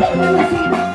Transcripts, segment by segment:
で回せば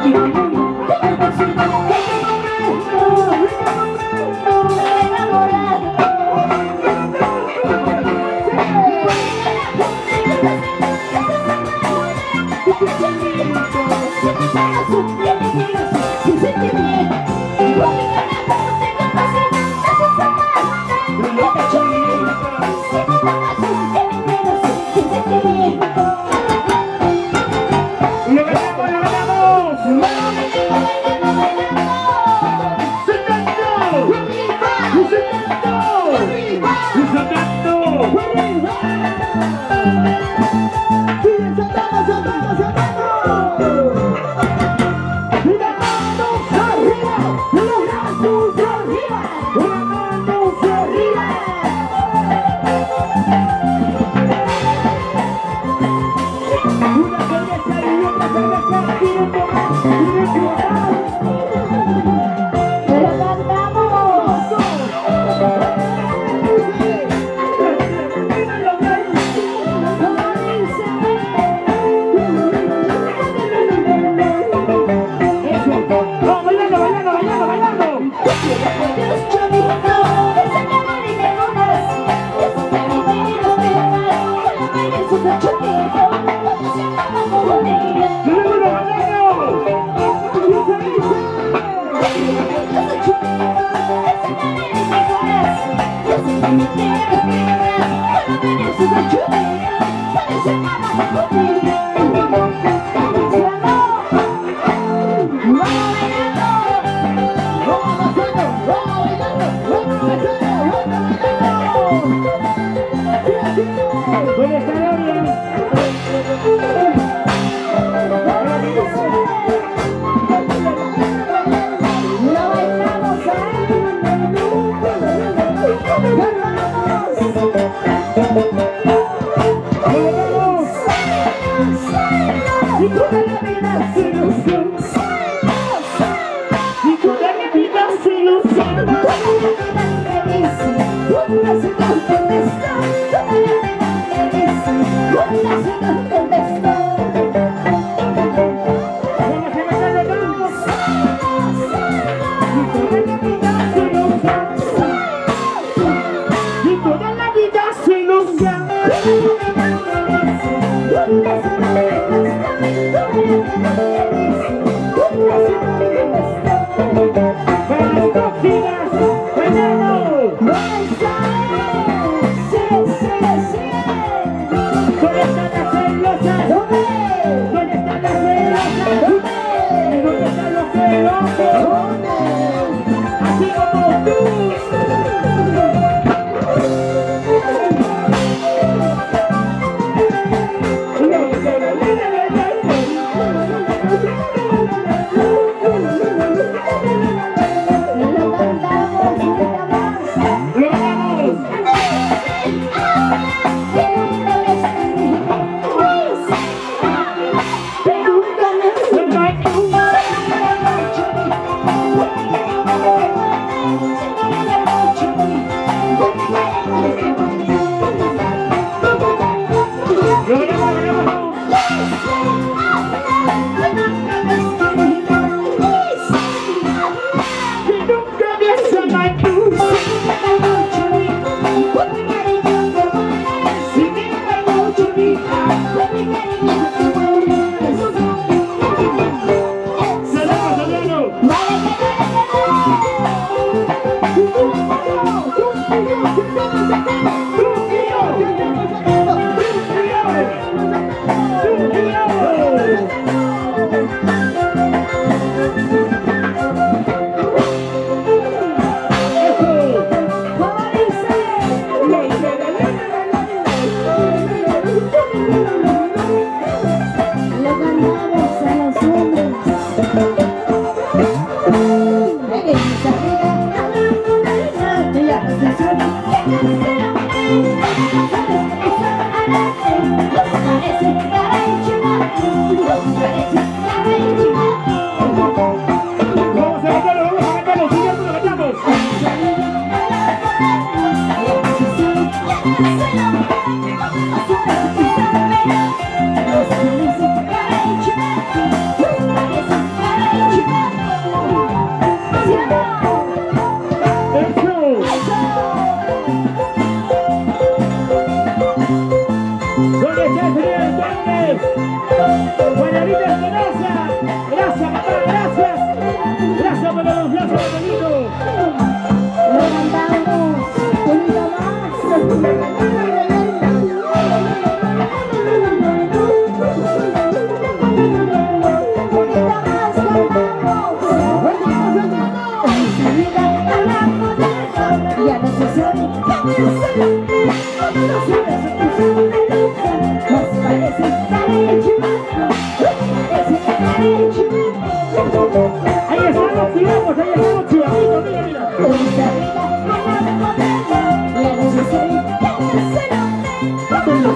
Fernando! Nos parece